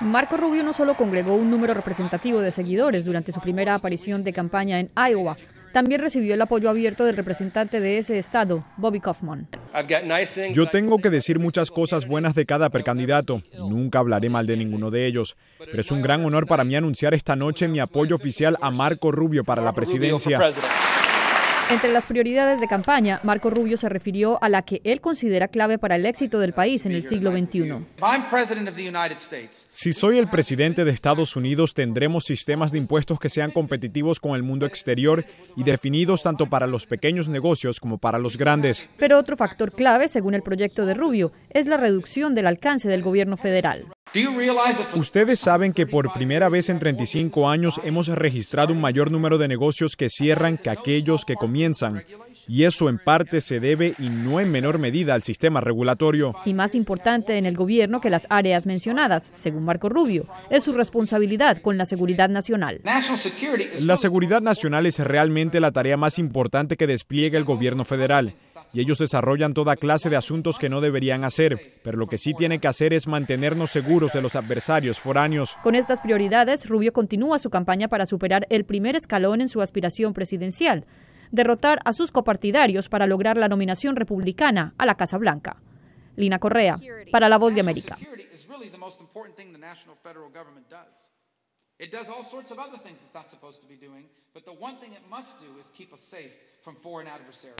Marco Rubio no solo congregó un número representativo de seguidores durante su primera aparición de campaña en Iowa, también recibió el apoyo abierto del representante de ese estado, Bobby Kaufman. Yo tengo que decir muchas cosas buenas de cada precandidato. Nunca hablaré mal de ninguno de ellos. Pero es un gran honor para mí anunciar esta noche mi apoyo oficial a Marco Rubio para la presidencia. Entre las prioridades de campaña, Marco Rubio se refirió a la que él considera clave para el éxito del país en el siglo XXI. Si soy el presidente de Estados Unidos, tendremos sistemas de impuestos que sean competitivos con el mundo exterior y definidos tanto para los pequeños negocios como para los grandes. Pero otro factor clave, según el proyecto de Rubio, es la reducción del alcance del gobierno federal. Ustedes saben que por primera vez en 35 años hemos registrado un mayor número de negocios que cierran que aquellos que comienzan. Y eso en parte se debe y no en menor medida al sistema regulatorio. Y más importante en el gobierno que las áreas mencionadas, según Marco Rubio, es su responsabilidad con la seguridad nacional. La seguridad nacional es realmente la tarea más importante que despliega el gobierno federal y ellos desarrollan toda clase de asuntos que no deberían hacer, pero lo que sí tienen que hacer es mantenernos seguros de los adversarios foráneos. Con estas prioridades, Rubio continúa su campaña para superar el primer escalón en su aspiración presidencial, derrotar a sus copartidarios para lograr la nominación republicana a la Casa Blanca. Lina Correa, para La Voz de América. It does all sorts of other things it's not supposed to be doing, but the one thing it must do is keep us safe from foreign adversaries.